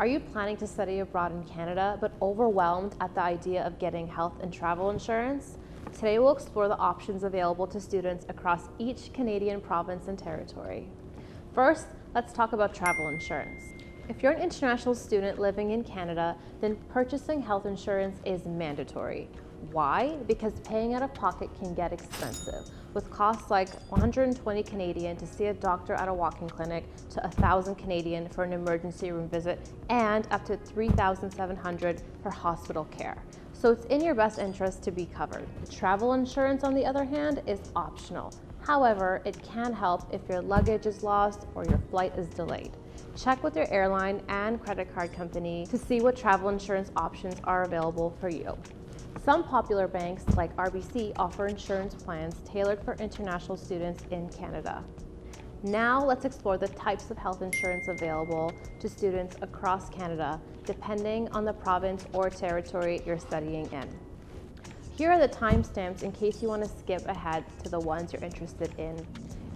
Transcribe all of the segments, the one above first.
Are you planning to study abroad in Canada but overwhelmed at the idea of getting health and travel insurance? Today we'll explore the options available to students across each Canadian province and territory. First, let's talk about travel insurance. If you're an international student living in Canada, then purchasing health insurance is mandatory. Why? Because paying out of pocket can get expensive, with costs like 120 Canadian to see a doctor at a walk-in clinic to 1,000 Canadian for an emergency room visit and up to 3,700 for hospital care. So it's in your best interest to be covered. Travel insurance, on the other hand, is optional. However, it can help if your luggage is lost or your flight is delayed. Check with your airline and credit card company to see what travel insurance options are available for you. Some popular banks like RBC offer insurance plans tailored for international students in Canada. Now let's explore the types of health insurance available to students across Canada, depending on the province or territory you're studying in. Here are the timestamps in case you want to skip ahead to the ones you're interested in.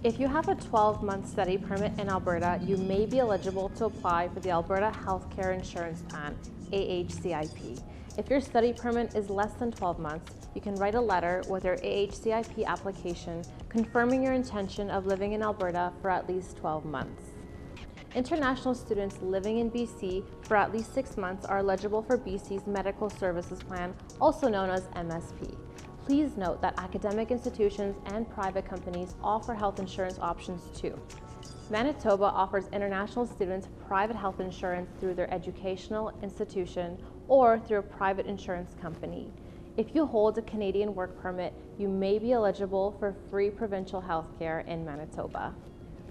If you have a 12-month study permit in Alberta, you may be eligible to apply for the Alberta Healthcare Insurance Plan, AHCIP. If your study permit is less than 12 months, you can write a letter with your AHCIP application confirming your intention of living in Alberta for at least 12 months. International students living in BC for at least six months are eligible for BC's Medical Services Plan, also known as MSP. Please note that academic institutions and private companies offer health insurance options too. Manitoba offers international students private health insurance through their educational institution or through a private insurance company. If you hold a Canadian work permit, you may be eligible for free provincial health care in Manitoba.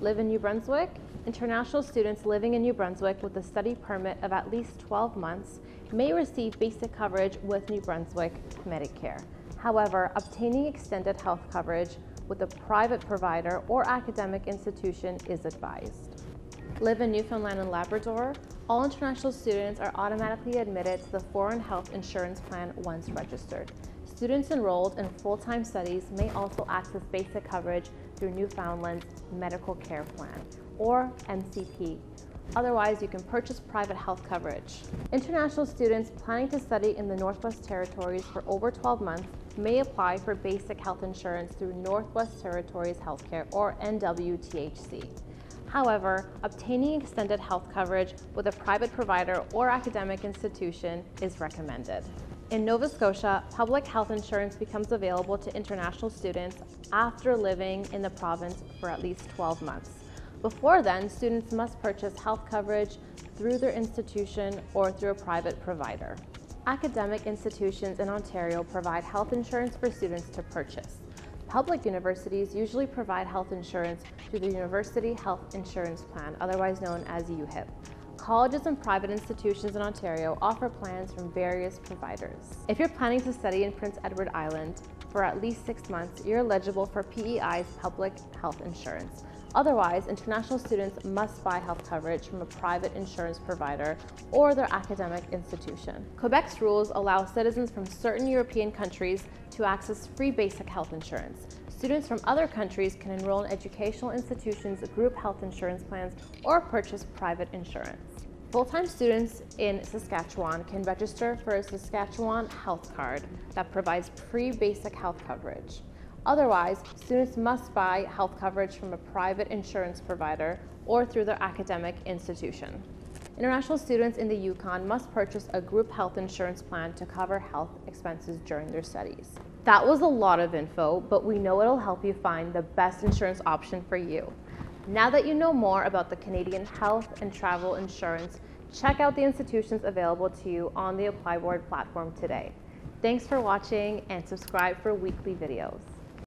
Live in New Brunswick? International students living in New Brunswick with a study permit of at least 12 months may receive basic coverage with New Brunswick Medicare. However, obtaining extended health coverage with a private provider or academic institution is advised. Live in Newfoundland and Labrador? All international students are automatically admitted to the Foreign Health Insurance Plan once registered. Students enrolled in full-time studies may also access basic coverage through Newfoundland's Medical Care Plan, or MCP, Otherwise, you can purchase private health coverage. International students planning to study in the Northwest Territories for over 12 months may apply for basic health insurance through Northwest Territories Healthcare or NWTHC. However, obtaining extended health coverage with a private provider or academic institution is recommended. In Nova Scotia, public health insurance becomes available to international students after living in the province for at least 12 months. Before then, students must purchase health coverage through their institution or through a private provider. Academic institutions in Ontario provide health insurance for students to purchase. Public universities usually provide health insurance through the University Health Insurance Plan, otherwise known as UHIP. Colleges and private institutions in Ontario offer plans from various providers. If you're planning to study in Prince Edward Island for at least six months, you're eligible for PEI's public health insurance. Otherwise, international students must buy health coverage from a private insurance provider or their academic institution. Quebec's rules allow citizens from certain European countries to access free basic health insurance. Students from other countries can enroll in educational institutions' group health insurance plans or purchase private insurance. Full-time students in Saskatchewan can register for a Saskatchewan health card that provides free basic health coverage. Otherwise, students must buy health coverage from a private insurance provider or through their academic institution. International students in the Yukon must purchase a group health insurance plan to cover health expenses during their studies. That was a lot of info, but we know it'll help you find the best insurance option for you. Now that you know more about the Canadian health and travel insurance, check out the institutions available to you on the ApplyBoard platform today. Thanks for watching and subscribe for weekly videos.